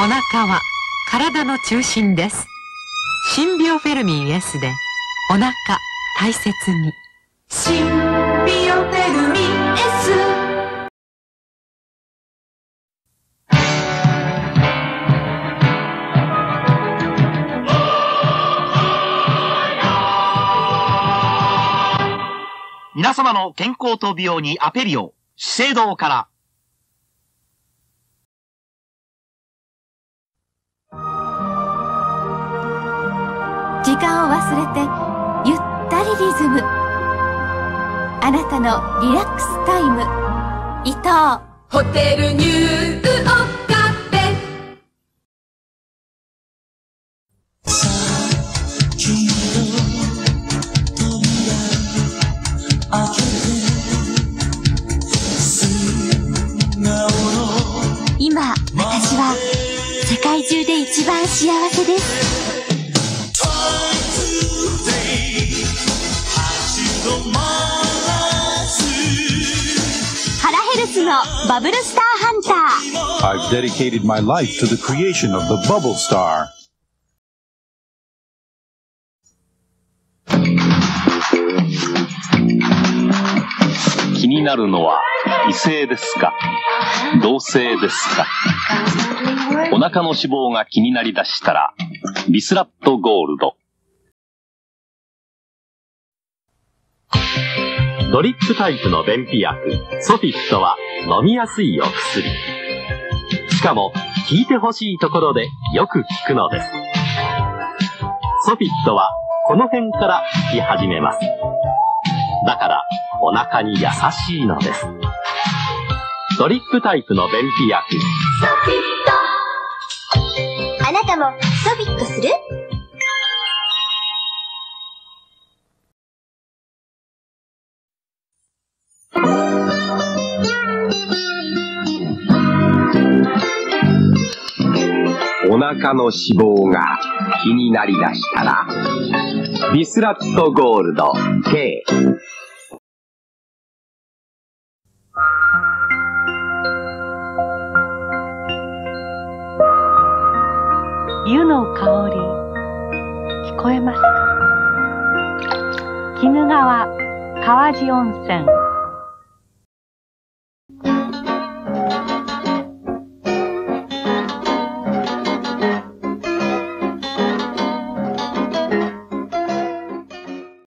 お腹は体の中心です。シンビオフェルミン S でお腹大切に。シンビオフェルミン S 皆様の健康と美容にアペリオ、資生堂から。時間を忘れてゆったりリズム。あなたのリラックスタイム。伊藤。ホテルニューオカフェ。今私は世界中で一番幸せですハラヘルスのバブルスターハンター。I've dedicated my life to the creation of the bubble star. 気になるのは異性ですか？同性ですか？お腹の脂肪が気になりだしたらビスラットゴールドドリップタイプの便秘薬、ソフィットは飲みやすいお薬。しかも、効いてほしいところでよく効くのです。ソフィットはこの辺から効き始めます。だから、お腹に優しいのです。ドリップタイプの便秘薬、ソフィットあなたもソフィットお腹の脂肪が気になりだしたら、ビスラットゴールド K。湯の香り聞こえますか？鬼怒川川路温泉